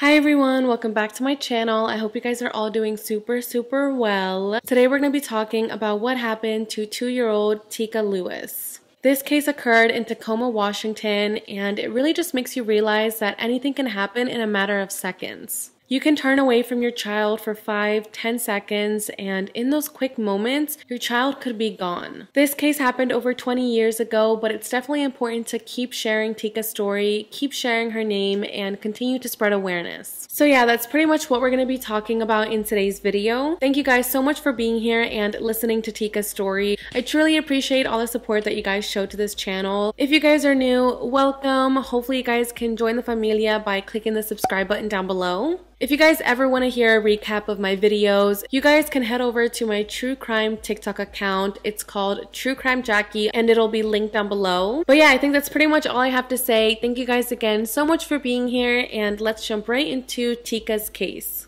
Hi everyone, welcome back to my channel. I hope you guys are all doing super, super well. Today we're going to be talking about what happened to two-year-old Teekah Lewis. This case occurred in Tacoma, Washington, and it really just makes you realize that anything can happen in a matter of seconds. You can turn away from your child for 5, 10 seconds, and in those quick moments, your child could be gone. This case happened over 20 years ago, but it's definitely important to keep sharing Teekah's story, keep sharing her name, and continue to spread awareness. So yeah, that's pretty much what we're going to be talking about in today's video. Thank you guys so much for being here and listening to Teekah's story. I truly appreciate all the support that you guys show to this channel. If you guys are new, welcome. Hopefully you guys can join the familia by clicking the subscribe button down below. If you guys ever want to hear a recap of my videos, you guys can head over to my true crime TikTok account. It's called True Crime Jackie and it'll be linked down below. But yeah, I think that's pretty much all I have to say. Thank you guys again so much for being here and let's jump right into Teekah's case.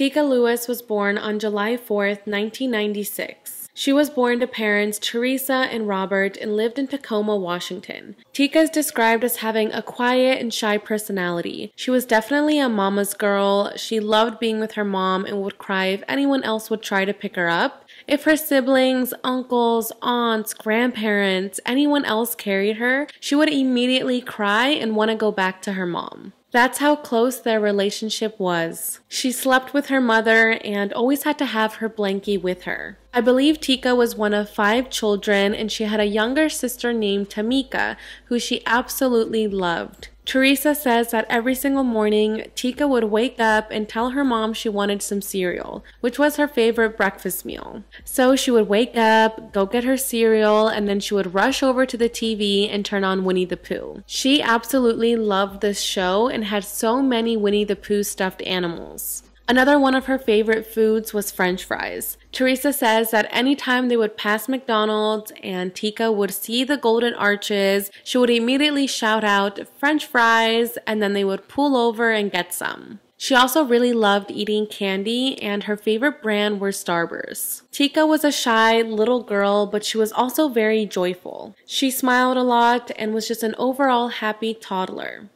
Teekah Lewis was born on July 4, 1996. She was born to parents Theresa and Robert and lived in Tacoma, Washington. Teekah is described as having a quiet and shy personality. She was definitely a mama's girl. She loved being with her mom and would cry if anyone else would try to pick her up. If her siblings, uncles, aunts, grandparents, anyone else carried her, she would immediately cry and want to go back to her mom. That's how close their relationship was. She slept with her mother and always had to have her blankie with her. I believe Teekah was one of five children and she had a younger sister named Tamika, who she absolutely loved. Theresa says that every single morning, Teekah would wake up and tell her mom she wanted some cereal, which was her favorite breakfast meal. So she would wake up, go get her cereal, and then she would rush over to the TV and turn on Winnie the Pooh. She absolutely loved this show and had so many Winnie the Pooh stuffed animals. Another one of her favorite foods was french fries. Theresa says that anytime they would pass McDonald's and Teekah would see the golden arches, she would immediately shout out french fries and then they would pull over and get some. She also really loved eating candy, and her favorite brand were Starburst. Teekah was a shy little girl, but she was also very joyful. She smiled a lot and was just an overall happy toddler.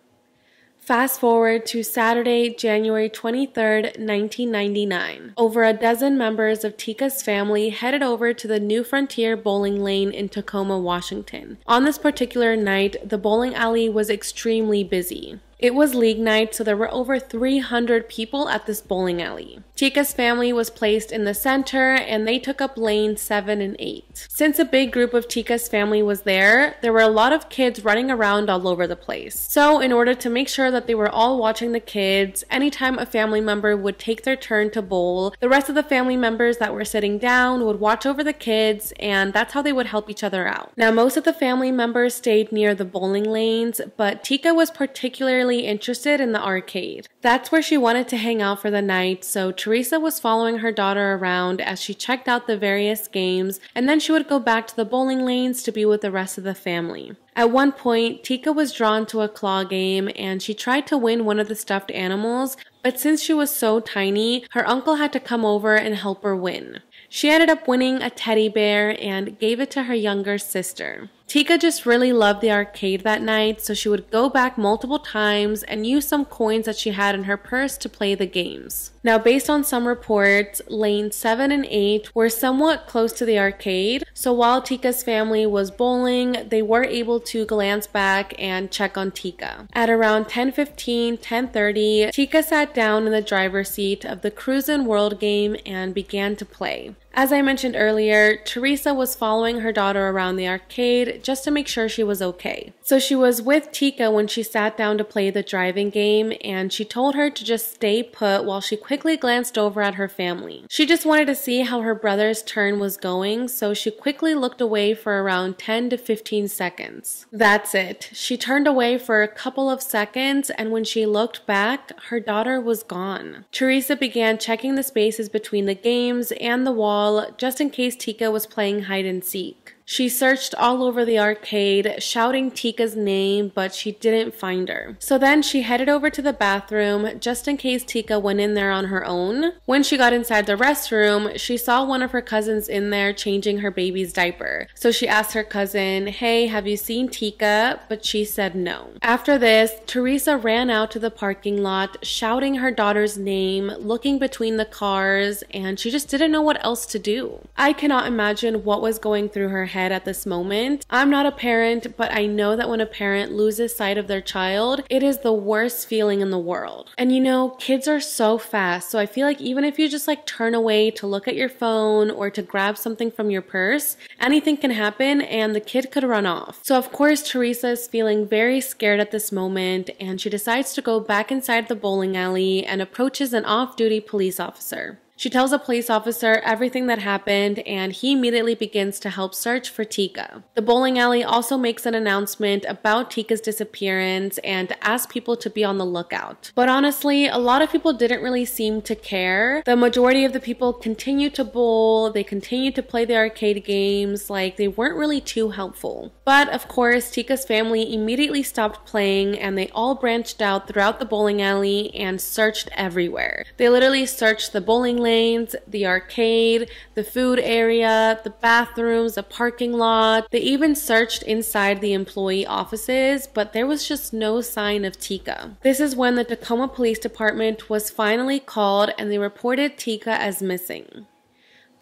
Fast forward to Saturday, January 23, 1999. Over a dozen members of Teekah's family headed over to the New Frontier Bowling Lane in Tacoma, Washington. On this particular night, the bowling alley was extremely busy. It was league night, so there were over 300 people at this bowling alley. Teekah's family was placed in the center and they took up lanes 7 and 8. Since a big group of Teekah's family was there, there were a lot of kids running around all over the place. So, in order to make sure that they were all watching the kids, anytime a family member would take their turn to bowl, the rest of the family members that were sitting down would watch over the kids and that's how they would help each other out. Now, most of the family members stayed near the bowling lanes, but Teekah was particularly really interested in the arcade. That's where she wanted to hang out for the night, so Theresa was following her daughter around as she checked out the various games, and then she would go back to the bowling lanes to be with the rest of the family. At one point, Teekah was drawn to a claw game and she tried to win one of the stuffed animals, but since she was so tiny, her uncle had to come over and help her win. She ended up winning a teddy bear and gave it to her younger sister. Teekah just really loved the arcade that night, so she would go back multiple times and use some coins that she had in her purse to play the games. Now, based on some reports, lanes 7 and 8 were somewhat close to the arcade, so while Teekah's family was bowling, they were able to glance back and check on Teekah. At around 10:15, 10:30, Teekah sat down in the driver's seat of the Cruisin' World game and began to play. As I mentioned earlier, Theresa was following her daughter around the arcade just to make sure she was okay. So she was with Teekah when she sat down to play the driving game and she told her to just stay put while she quickly glanced over at her family. She just wanted to see how her brother's turn was going, so she quickly looked away for around 10 to 15 seconds. That's it. She turned away for a couple of seconds and when she looked back, her daughter was gone. Theresa began checking the spaces between the games and the wall just in case Teekah was playing hide and seek. She searched all over the arcade, shouting Teekah's name, but she didn't find her. So then she headed over to the bathroom just in case Teekah went in there on her own. When she got inside the restroom, she saw one of her cousins in there changing her baby's diaper. So she asked her cousin, Hey, have you seen Teekah? But she said no. After this, Theresa ran out to the parking lot, shouting her daughter's name, looking between the cars, and she just didn't know what else to do. I cannot imagine what was going through her head at this moment. I'm not a parent, but I know that when a parent loses sight of their child, it is the worst feeling in the world. And you know, kids are so fast, so I feel like even if you just like turn away to look at your phone or to grab something from your purse, anything can happen and the kid could run off. So, of course, Theresa is feeling very scared at this moment and she decides to go back inside the bowling alley and approaches an off duty police officer. She tells a police officer everything that happened, and he immediately begins to help search for Teekah. The bowling alley also makes an announcement about Teekah's disappearance and asks people to be on the lookout. But honestly, a lot of people didn't really seem to care. The majority of the people continued to bowl, they continued to play the arcade games, like they weren't really too helpful. But of course, Teekah's family immediately stopped playing and they all branched out throughout the bowling alley and searched everywhere. They literally searched the bowling lanes, the arcade, the food area, the bathrooms, the parking lot. They even searched inside the employee offices, but there was just no sign of Teekah. This is when the Tacoma Police Department was finally called and they reported Teekah as missing.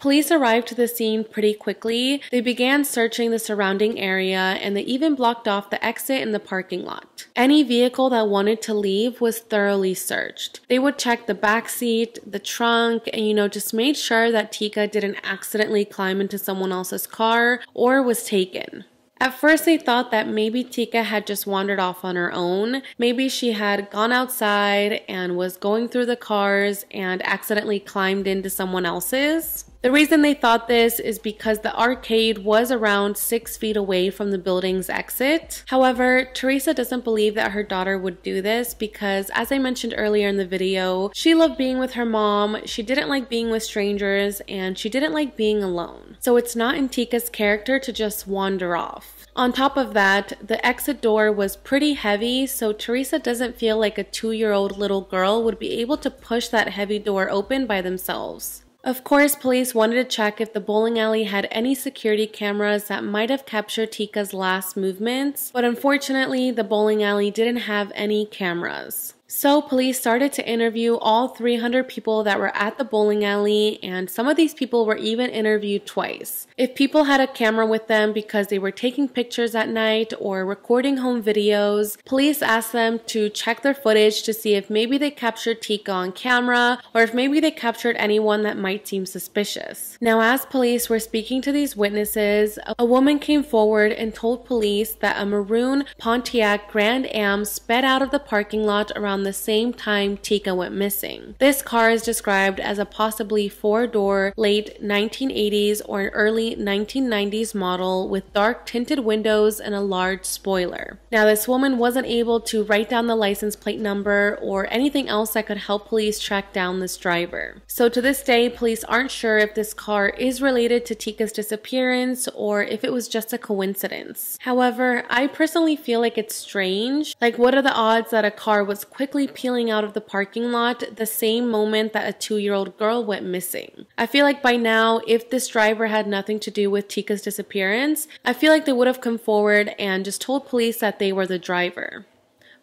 Police arrived to the scene pretty quickly. They began searching the surrounding area and they even blocked off the exit in the parking lot. Any vehicle that wanted to leave was thoroughly searched. They would check the back seat, the trunk, and you know, just made sure that Teekah didn't accidentally climb into someone else's car or was taken. At first, they thought that maybe Teekah had just wandered off on her own. Maybe she had gone outside and was going through the cars and accidentally climbed into someone else's. The reason they thought this is because the arcade was around six feet away from the building's exit. However, Theresa doesn't believe that her daughter would do this because, as I mentioned earlier in the video, she loved being with her mom, she didn't like being with strangers, and she didn't like being alone. So it's not in Teekah's character to just wander off. On top of that, the exit door was pretty heavy, so Theresa doesn't feel like a two year old little girl would be able to push that heavy door open by themselves. Of course, police wanted to check if the bowling alley had any security cameras that might have captured Teekah's last movements, but unfortunately, the bowling alley didn't have any cameras. So, police started to interview all 300 people that were at the bowling alley, and some of these people were even interviewed twice. If people had a camera with them because they were taking pictures at night or recording home videos, police asked them to check their footage to see if maybe they captured Teekah on camera or if maybe they captured anyone that might seem suspicious. Now, as police were speaking to these witnesses, a woman came forward and told police that a maroon Pontiac Grand Am sped out of the parking lot around the same time Teekah went missing. This car is described as a possibly four-door late 1980s or early 1990s model with dark tinted windows and a large spoiler. Now this woman wasn't able to write down the license plate number or anything else that could help police track down this driver. So to this day, police aren't sure if this car is related to Teekah's disappearance or if it was just a coincidence. However, I personally feel like it's strange. Like what are the odds that a car was quickly quickly peeling out of the parking lot the same moment that a two year old girl went missing. I feel like by now, if this driver had nothing to do with Teekah's disappearance, I feel like they would have come forward and just told police that they were the driver.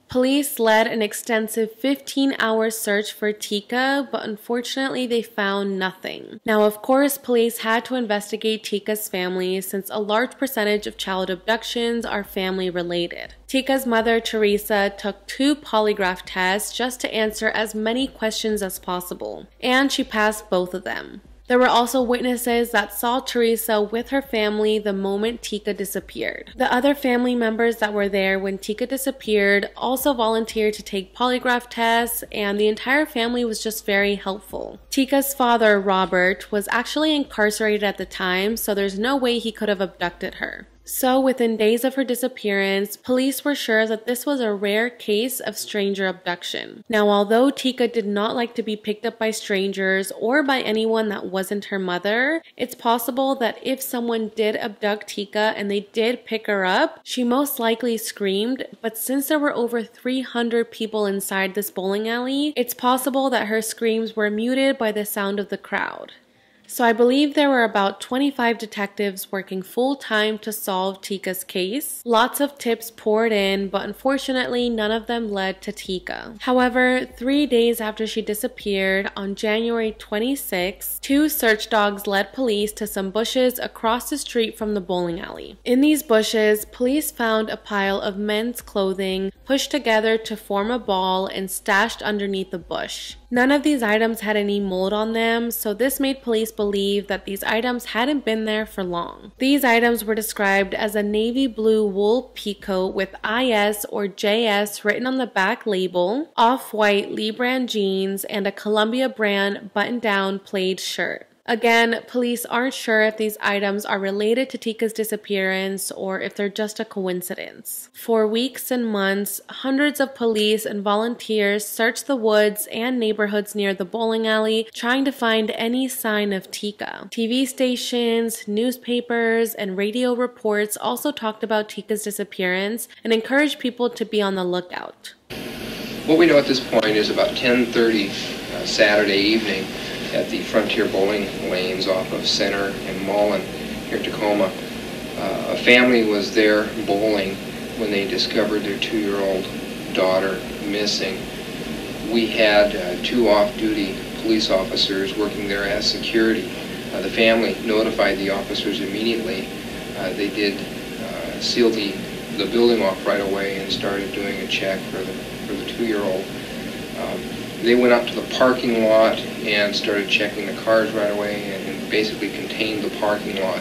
Police led an extensive 15 hour search for Teekah, but unfortunately they found nothing. Now, of course, police had to investigate Teekah's family since a large percentage of child abductions are family related. Teekah's mother, Theresa, took two polygraph tests just to answer as many questions as possible, and she passed both of them. There were also witnesses that saw Theresa with her family the moment Teekah disappeared. The other family members that were there when Teekah disappeared also volunteered to take polygraph tests, and the entire family was just very helpful. Teekah's father, Robert, was actually incarcerated at the time, so there's no way he could have abducted her. So, within days of her disappearance, police were sure that this was a rare case of stranger abduction. Now, although Teekah did not like to be picked up by strangers or by anyone that wasn't her mother, it's possible that if someone did abduct Teekah and they did pick her up, she most likely screamed. But since there were over 300 people inside this bowling alley, it's possible that her screams were muted by the sound of the crowd. So I believe there were about 25 detectives working full time to solve Teekah's case. Lots of tips poured in, but unfortunately, none of them led to Teekah. However, three days after she disappeared, on January 26, two search dogs led police to some bushes across the street from the bowling alley. In these bushes, police found a pile of men's clothing pushed together to form a ball and stashed underneath the bush. None of these items had any mold on them, so this made police believe that these items hadn't been there for long. These items were described as a navy blue wool peacoat with IS or JS written on the back label, off white Lee brand jeans, and a Columbia brand button down plaid shirt. Again, police aren't sure if these items are related to Teekah's disappearance or if they're just a coincidence. For weeks and months, hundreds of police and volunteers searched the woods and neighborhoods near the bowling alley trying to find any sign of Teekah. TV stations, newspapers, and radio reports also talked about Teekah's disappearance and encouraged people to be on the lookout. What we know at this point is about 10:30 uh, Saturday evening at the Frontier Bowling Lanes off of Center and Mullen here in Tacoma. Uh, a family was there bowling when they discovered their two-year-old daughter missing. We had uh, two off-duty police officers working there as security. Uh, the family notified the officers immediately. Uh, they did uh, seal the, the building off right away and started doing a check for the, for the two-year-old. Um, they went up to the parking lot and started checking the cars right away and basically contained the parking lot.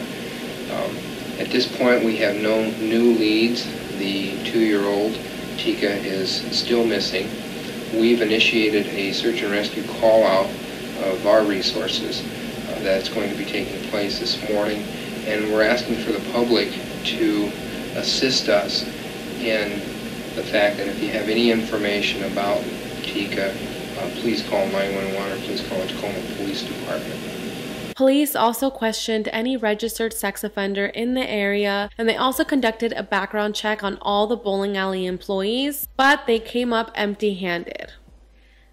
Um, at this point, we have no new leads. The two-year-old, Teekah, is still missing. We've initiated a search and rescue call-out of our resources uh, that's going to be taking place this morning, and we're asking for the public to assist us in the fact that if you have any information about Teekah, please call 911 or please call the Tacoma Police Department. Police also questioned any registered sex offender in the area, and they also conducted a background check on all the bowling alley employees, but they came up empty handed.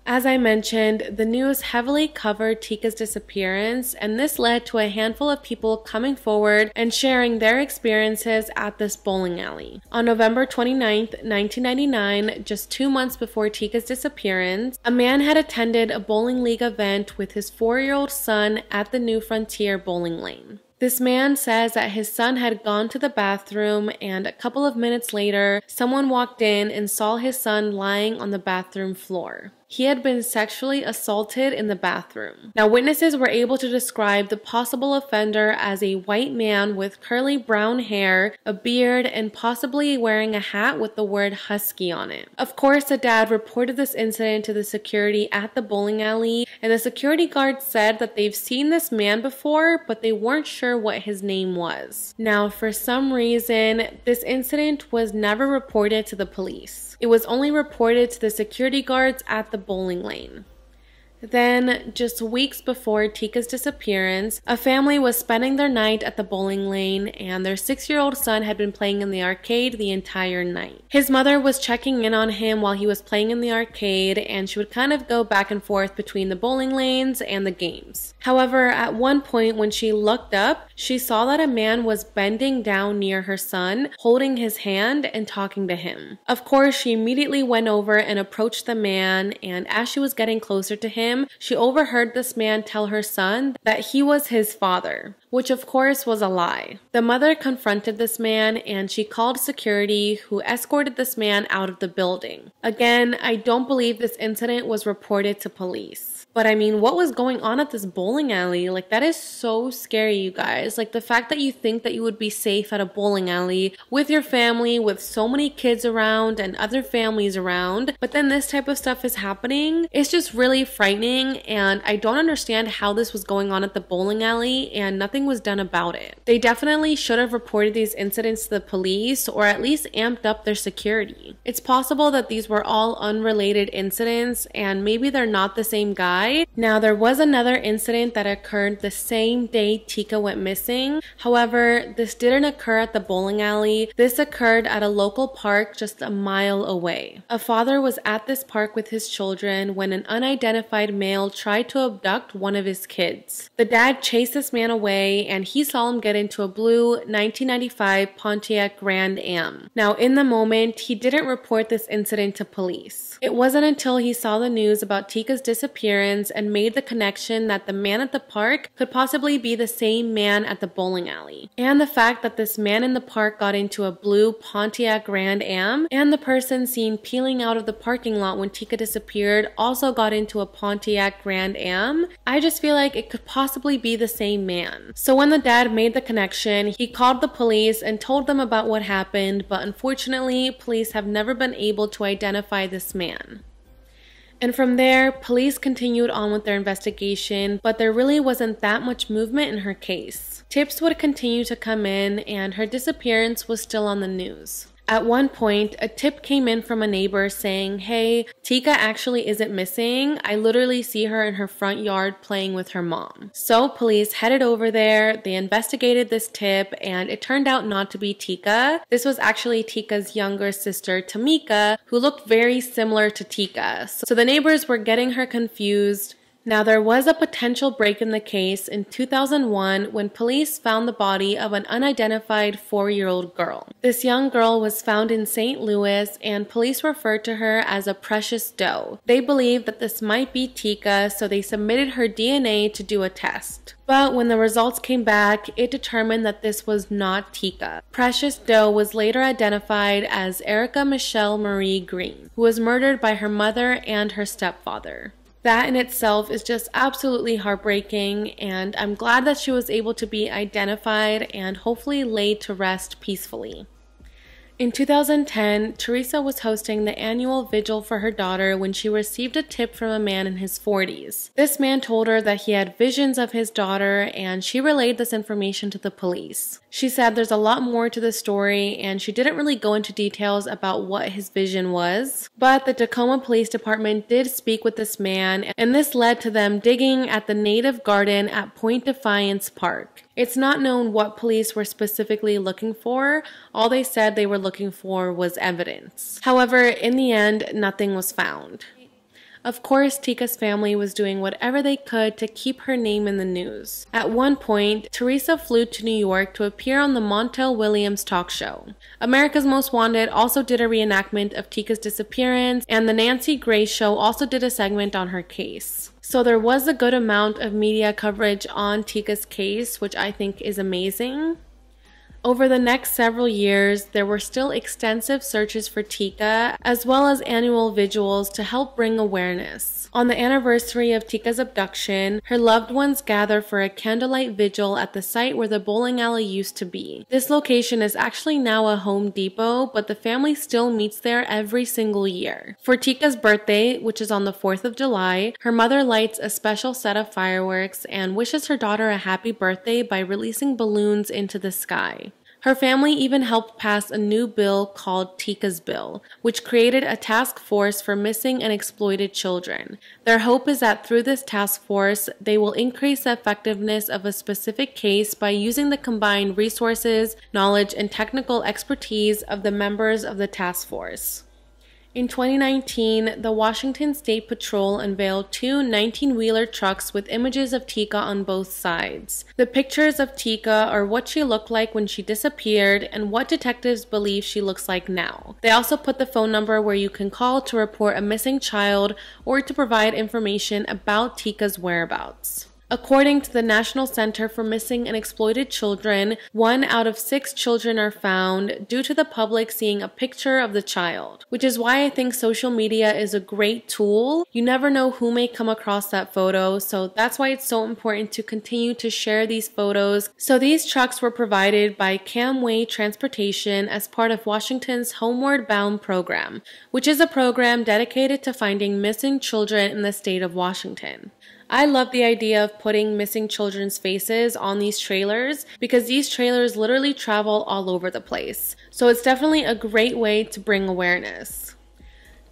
As I mentioned, the news heavily covered Teekah's disappearance, and this led to a handful of people coming forward and sharing their experiences at this bowling alley. On November 29, 1999, just two months before Teekah's disappearance, a man had attended a bowling league event with his four year old son at the New Frontier bowling lane. This man says that his son had gone to the bathroom and a couple of minutes later, someone walked in and saw his son lying on the bathroom floor. He had been sexually assaulted in the bathroom. Now, witnesses were able to describe the possible offender as a white man with curly brown hair, a beard, and possibly wearing a hat with the word husky on it. Of course, the dad reported this incident to the security at the bowling alley, and the security guard said that they've seen this man before, but they weren't sure what his name was. Now, for some reason, this incident was never reported to the police. It was only reported to the security guards at the bowling lane. Then, just weeks before Teekah's disappearance, a family was spending their night at the bowling lane and their six year old son had been playing in the arcade the entire night. His mother was checking in on him while he was playing in the arcade and she would kind of go back and forth between the bowling lanes and the games. However, at one point when she looked up, she saw that a man was bending down near her son, holding his hand and talking to him. Of course, she immediately went over and approached the man, and as she was getting closer to him, him, she overheard this man tell her son that he was his father, which of course was a lie. The mother confronted this man and she called security, who escorted this man out of the building. Again, I don't believe this incident was reported to police. But I mean, what was going on at this bowling alley? Like, that is so scary, you guys. Like, the fact that you think that you would be safe at a bowling alley with your family, with so many kids around and other families around, but then this type of stuff is happening, it's just really frightening. And I don't understand how this was going on at the bowling alley and nothing was done about it. They definitely should have reported these incidents to the police or at least amped up their security. It's possible that these were all unrelated incidents and maybe they're not the same guy. Now, there was another incident that occurred the same day Teekah went missing. However, this didn't occur at the bowling alley. This occurred at a local park just a mile away. A father was at this park with his children when an unidentified male tried to abduct one of his kids. The dad chased this man away and he saw him get into a blue 1995 Pontiac Grand Am. Now, in the moment, he didn't report this incident to police. It wasn't until he saw the news about Teekah's disappearance and made the connection that the man at the park could possibly be the same man at the bowling alley. And the fact that this man in the park got into a blue Pontiac Grand Am and the person seen peeling out of the parking lot when Teekah disappeared also got into a Pontiac Grand Am, I just feel like it could possibly be the same man. So when the dad made the connection, he called the police and told them about what happened, but unfortunately, police have never been able to identify this man. And from there, police continued on with their investigation, but there really wasn't that much movement in her case. Tips would continue to come in, and her disappearance was still on the news. At one point, a tip came in from a neighbor saying, Hey, Teekah actually isn't missing. I literally see her in her front yard playing with her mom. So police headed over there, they investigated this tip, and it turned out not to be Teekah. This was actually Teekah's younger sister, Tamika, who looked very similar to Teekah. So the neighbors were getting her confused. Now, there was a potential break in the case in 2001 when police found the body of an unidentified four year old girl. This young girl was found in St. Louis, and police referred to her as a precious doe. They believed that this might be Teekah, so they submitted her DNA to do a test. But when the results came back, it determined that this was not Teekah. Precious Doe was later identified as Erica Michelle Marie Green, who was murdered by her mother and her stepfather. That in itself is just absolutely heartbreaking, and I'm glad that she was able to be identified and hopefully laid to rest peacefully. In 2010, Theresa was hosting the annual vigil for her daughter when she received a tip from a man in his 40s. This man told her that he had visions of his daughter and she relayed this information to the police. She said there's a lot more to the story and she didn't really go into details about what his vision was, but the Tacoma Police Department did speak with this man and this led to them digging at the native garden at Point Defiance Park. It's not known what police were specifically looking for. All they said they were looking for was evidence. However, in the end, nothing was found. Of course, Teekah's family was doing whatever they could to keep her name in the news. At one point, Theresa flew to New York to appear on the Montel Williams talk show. America's Most Wanted also did a reenactment of Teekah's disappearance, and the Nancy Grace show also did a segment on her case. So there was a good amount of media coverage on Teekah's case, which I think is amazing. Over the next several years, there were still extensive searches for Teekah, as well as annual vigils to help bring awareness. On the anniversary of Teekah's abduction, her loved ones gather for a candlelight vigil at the site where the bowling alley used to be. This location is actually now a Home Depot, but the family still meets there every single year. For Teekah's birthday, which is on the 4th of July, her mother lights a special set of fireworks and wishes her daughter a happy birthday by releasing balloons into the sky. Her family even helped pass a new bill called Teekah's Bill, which created a task force for missing and exploited children. Their hope is that through this task force, they will increase the effectiveness of a specific case by using the combined resources, knowledge, and technical expertise of the members of the task force. In 2019, the Washington State Patrol unveiled two 19 wheeler trucks with images of Teekah on both sides. The pictures of Teekah are what she looked like when she disappeared and what detectives believe she looks like now. They also put the phone number where you can call to report a missing child or to provide information about Teekah's whereabouts. According to the National Center for Missing and Exploited Children, one out of six children are found due to the public seeing a picture of the child, which is why I think social media is a great tool. You never know who may come across that photo, so that's why it's so important to continue to share these photos. So these trucks were provided by Camway Transportation as part of Washington's Homeward Bound program, which is a program dedicated to finding missing children in the state of Washington. I love the idea of putting missing children's faces on these trailers because these trailers literally travel all over the place. So it's definitely a great way to bring awareness.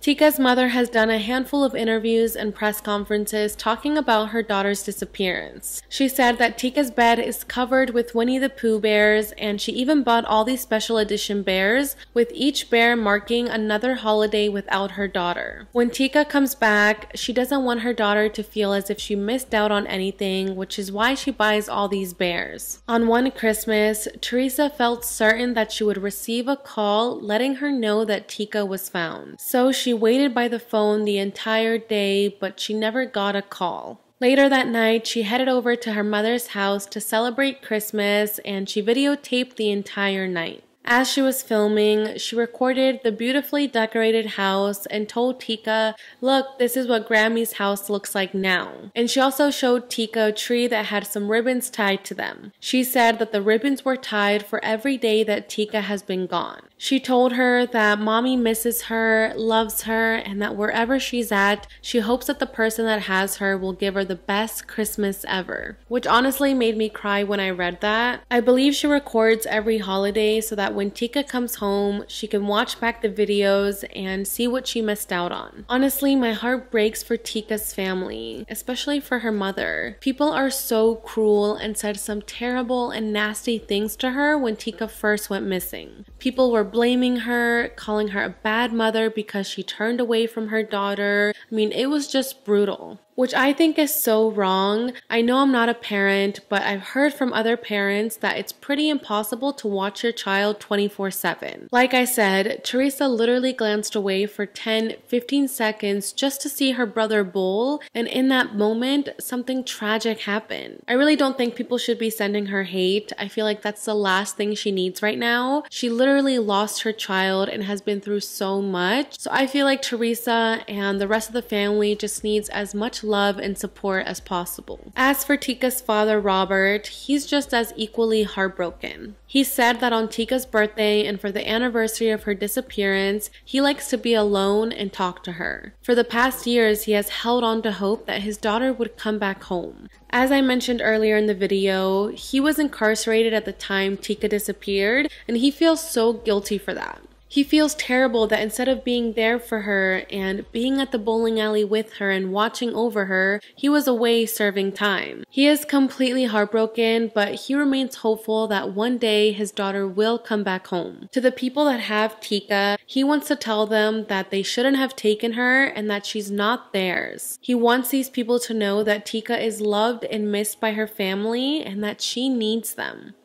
Teekah's mother has done a handful of interviews and press conferences talking about her daughter's disappearance. She said that Teekah's bed is covered with Winnie the Pooh bears, and she even bought all these special edition bears, with each bear marking another holiday without her daughter. When Teekah comes back, she doesn't want her daughter to feel as if she missed out on anything, which is why she buys all these bears. On one Christmas, Theresa felt certain that she would receive a call letting her know that Teekah was found. So she waited by the phone the entire day, but she never got a call. Later that night, she headed over to her mother's house to celebrate Christmas and she videotaped the entire night. As she was filming, she recorded the beautifully decorated house and told Teekah, Look, this is what Grammy's house looks like now. And she also showed Teekah a tree that had some ribbons tied to them. She said that the ribbons were tied for every day that Teekah has been gone. She told her that mommy misses her, loves her, and that wherever she's at, she hopes that the person that has her will give her the best Christmas ever. Which honestly made me cry when I read that. I believe she records every holiday so that when Teekah comes home, she can watch back the videos and see what she missed out on. Honestly, my heart breaks for Teekah's family, especially for her mother. People are so cruel and said some terrible and nasty things to her when Teekah first went missing. People were blaming her, calling her a bad mother because she turned away from her daughter. I mean, it was just brutal which I think is so wrong. I know I'm not a parent, but I've heard from other parents that it's pretty impossible to watch your child 24 7. Like I said, Theresa literally glanced away for 10 15 seconds just to see her brother bowl, and in that moment, something tragic happened. I really don't think people should be sending her hate. I feel like that's the last thing she needs right now. She literally lost her child and has been through so much. So I feel like Theresa and the rest of the family just needs as much love and support as possible. As for Teekah's father, Robert, he's just as equally heartbroken. He said that on Teekah's birthday and for the anniversary of her disappearance, he likes to be alone and talk to her. For the past years, he has held on to hope that his daughter would come back home. As I mentioned earlier in the video, he was incarcerated at the time Teekah disappeared, and he feels so guilty for that. He feels terrible that instead of being there for her and being at the bowling alley with her and watching over her, he was away serving time. He is completely heartbroken, but he remains hopeful that one day his daughter will come back home. To the people that have Teekah, he wants to tell them that they shouldn't have taken her and that she's not theirs. He wants these people to know that Teekah is loved and missed by her family and that she needs them.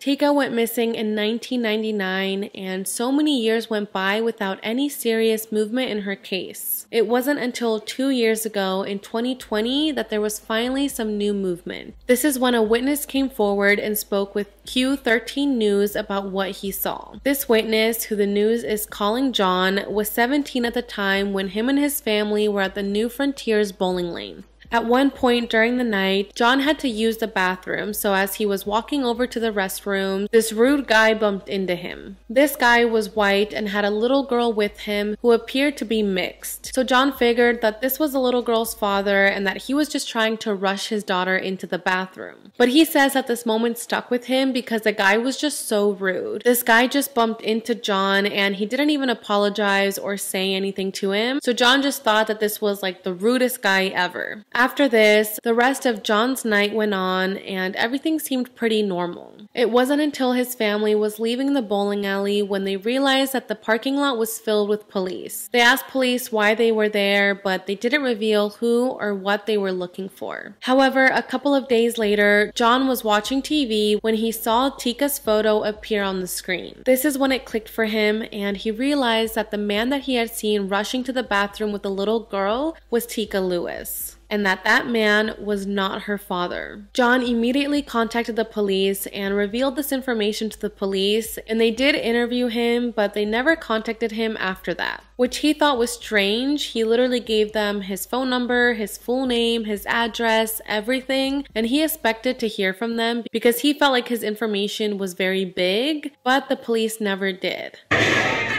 Teekah went missing in 1999, and so many years went by without any serious movement in her case. It wasn't until two years ago, in 2020, that there was finally some new movement. This is when a witness came forward and spoke with Q13 News about what he saw. This witness, who the news is calling John, was 17 at the time when him and his family were at the New Frontiers bowling lane. At one point during the night, John had to use the bathroom, so as he was walking over to the restroom, this rude guy bumped into him. This guy was white and had a little girl with him who appeared to be mixed. So John figured that this was the little girl's father and that he was just trying to rush his daughter into the bathroom. But he says that this moment stuck with him because the guy was just so rude. This guy just bumped into John and he didn't even apologize or say anything to him. So John just thought that this was like the rudest guy ever. After this, the rest of John's night went on and everything seemed pretty normal. It wasn't until his family was leaving the bowling alley when they realized that the parking lot was filled with police. They asked police why they were there, but they didn't reveal who or what they were looking for. However, a couple of days later, John was watching TV when he saw Teekah's photo appear on the screen. This is when it clicked for him and he realized that the man that he had seen rushing to the bathroom with the little girl was Teekah Lewis. And that that man was not her father. John immediately contacted the police and revealed this information to the police, and they did interview him, but they never contacted him after that, which he thought was strange. He literally gave them his phone number, his full name, his address, everything, and he expected to hear from them because he felt like his information was very big, but the police never did.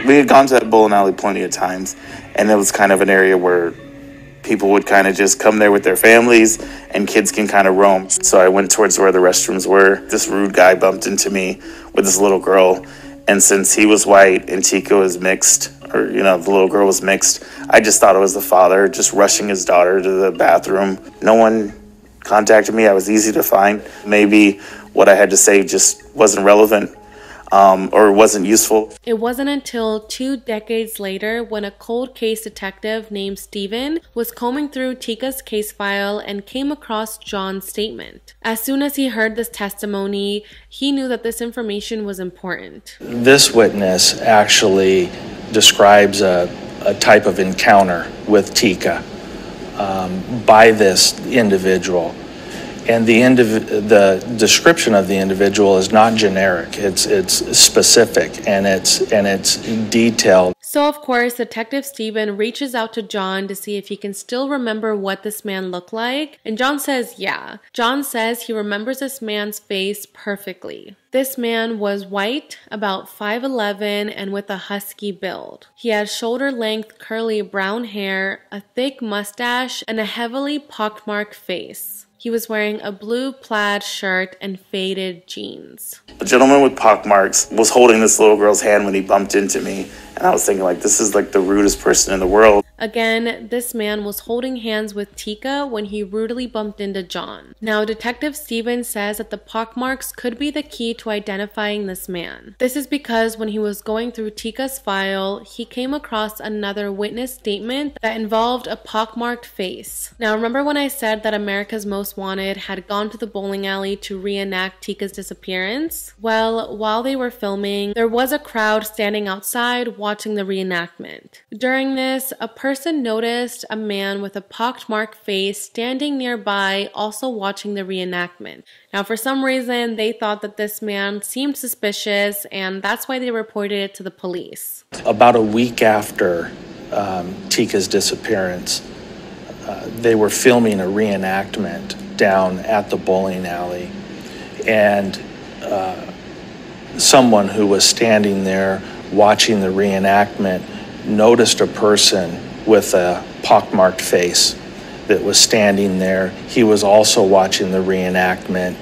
We had gone to that bowling alley plenty of times, and it was kind of an area where people would kind of just come there with their families and kids can kind of roam. So I went towards where the restrooms were. This rude guy bumped into me with this little girl. And since he was white and Teekah was mixed, or, you know, the little girl was mixed, I just thought it was the father just rushing his daughter to the bathroom. No one contacted me. I was easy to find. Maybe what I had to say just wasn't relevant um, or wasn't useful. It wasn't until two decades later when a cold case detective named Steven was combing through Teekah's case file and came across John's statement. As soon as he heard this testimony, he knew that this information was important. This witness actually describes a, a type of encounter with Teekah um, by this individual and the the description of the individual is not generic. It's it's specific and it's and it's detailed. So of course, Detective Steven reaches out to John to see if he can still remember what this man looked like, and John says yeah. John says he remembers this man's face perfectly. This man was white, about 5'11 and with a husky build. He had shoulder length curly brown hair, a thick mustache, and a heavily pockmarked face. He was wearing a blue plaid shirt and faded jeans. A gentleman with pockmarks was holding this little girl's hand when he bumped into me, and I was thinking like this is like the rudest person in the world. Again, this man was holding hands with Teekah when he rudely bumped into John. Now, Detective Stevens says that the pockmarks could be the key to identifying this man. This is because when he was going through Teekah's file, he came across another witness statement that involved a pockmarked face. Now, remember when I said that America's Most Wanted had gone to the bowling alley to reenact Teekah's disappearance? Well, while they were filming, there was a crowd standing outside watching the reenactment. During this, a person noticed a man with a pockmarked face standing nearby, also watching the reenactment. Now, for some reason, they thought that this man seemed suspicious, and that's why they reported it to the police. About a week after um, Teekah's disappearance, uh, they were filming a reenactment down at the bowling alley, and uh, someone who was standing there watching the reenactment noticed a person with a pockmarked face that was standing there. He was also watching the reenactment,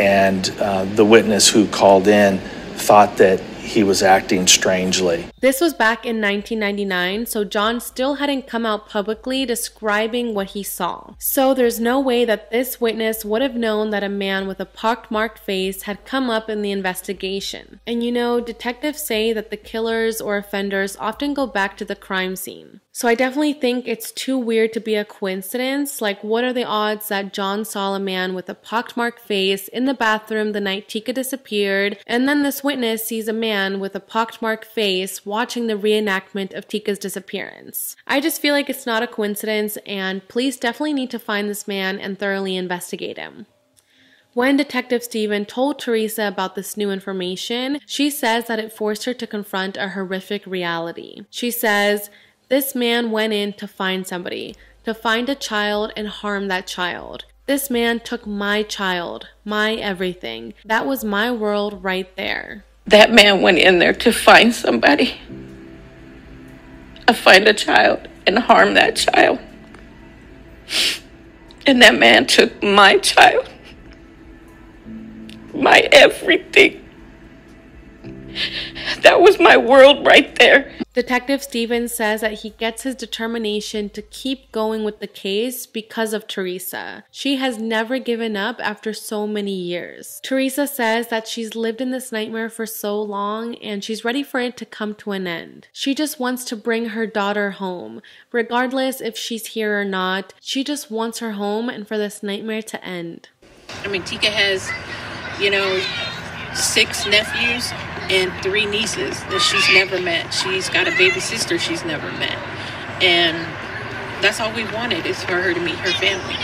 and uh, the witness who called in thought that he was acting strangely. This was back in 1999, so John still hadn't come out publicly describing what he saw. So there's no way that this witness would have known that a man with a pockmarked face had come up in the investigation. And you know, detectives say that the killers or offenders often go back to the crime scene. So I definitely think it's too weird to be a coincidence. Like, what are the odds that John saw a man with a pockmarked face in the bathroom the night Teekah disappeared, and then this witness sees a man with a pockmarked face watching the reenactment of Teekah's disappearance? I just feel like it's not a coincidence, and police definitely need to find this man and thoroughly investigate him. When Detective Steven told Theresa about this new information, she says that it forced her to confront a horrific reality. She says, this man went in to find somebody, to find a child and harm that child. This man took my child, my everything. That was my world right there. That man went in there to find somebody, to find a child and harm that child. And that man took my child, my everything. That was my world right there. Detective Stevens says that he gets his determination to keep going with the case because of Theresa. She has never given up after so many years. Theresa says that she's lived in this nightmare for so long and she's ready for it to come to an end. She just wants to bring her daughter home. Regardless if she's here or not, she just wants her home and for this nightmare to end. I mean, Teekah has, you know, six nephews and three nieces that she's never met. She's got a baby sister she's never met. And that's all we wanted is for her to meet her family.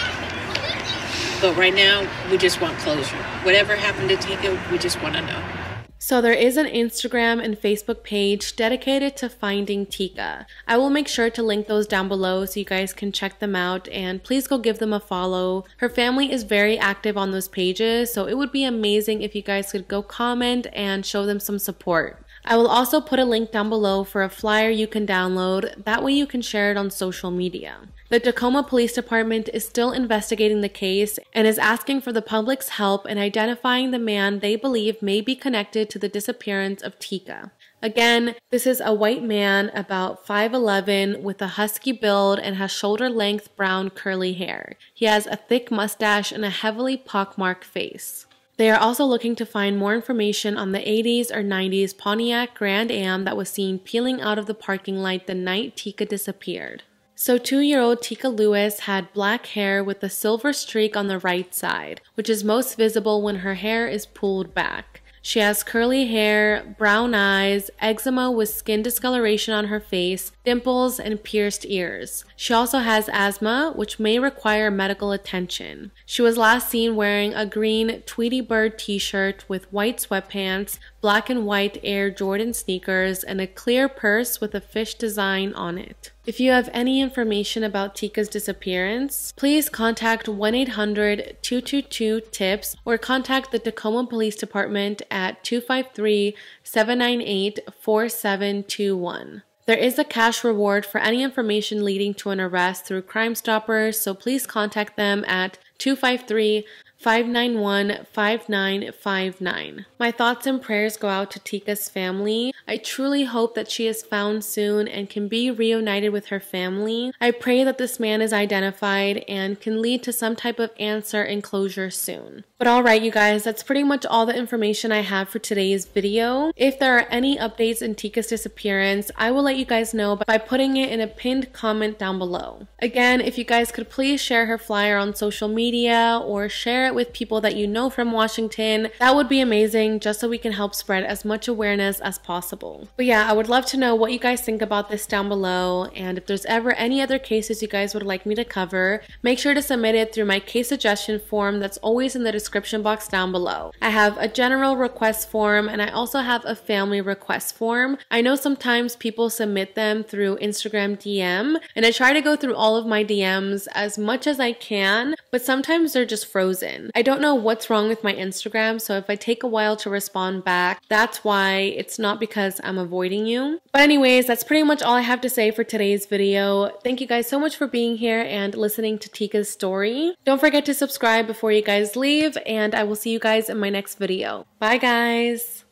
But right now, we just want closure. Whatever happened to Teekah, we just want to know. So there is an Instagram and Facebook page dedicated to finding Teekah. I will make sure to link those down below so you guys can check them out and please go give them a follow. Her family is very active on those pages, so it would be amazing if you guys could go comment and show them some support. I will also put a link down below for a flyer you can download. That way you can share it on social media. The Tacoma Police Department is still investigating the case and is asking for the public's help in identifying the man they believe may be connected to the disappearance of Teekah. Again, this is a white man about 5'11 with a husky build and has shoulder length brown curly hair. He has a thick mustache and a heavily pockmarked face. They are also looking to find more information on the 80s or 90s Pontiac Grand Am that was seen peeling out of the parking lot the night Teekah disappeared. So, two year old Teekah Lewis had black hair with a silver streak on the right side, which is most visible when her hair is pulled back. She has curly hair, brown eyes, eczema with skin discoloration on her face, dimples, and pierced ears. She also has asthma, which may require medical attention. She was last seen wearing a green Tweety Bird t shirt with white sweatpants, black and white Air Jordan sneakers, and a clear purse with a fish design on it. If you have any information about Teekah's disappearance, please contact 1 800 222 TIPS or contact the Tacoma Police Department at 253 798 4721. There is a cash reward for any information leading to an arrest through Crime Stoppers, so please contact them at 253 591 5959. My thoughts and prayers go out to Teekah's family. I truly hope that she is found soon and can be reunited with her family. I pray that this man is identified and can lead to some type of answer and closure soon. But alright, you guys, that's pretty much all the information I have for today's video. If there are any updates in Teekah's disappearance, I will let you guys know by putting it in a pinned comment down below. Again, if you guys could please share her flyer on social media or share it with people that you know from Washington, that would be amazing just so we can help spread as much awareness as possible. But yeah, I would love to know what you guys think about this down below and if there's ever any other cases you guys would like me to cover, make sure to submit it through my case suggestion form that's always in the description box down below. I have a general request form and I also have a family request form. I know sometimes people submit them through Instagram DM and I try to go through all of my DMs as much as I can, but sometimes they're just frozen. I don't know what's wrong with my Instagram, so if I take a while to respond back, that's why it's not because I'm avoiding you. But anyways, that's pretty much all I have to say for today's video. Thank you guys so much for being here and listening to Teekah's story. Don't forget to subscribe before you guys leave, and I will see you guys in my next video. Bye guys!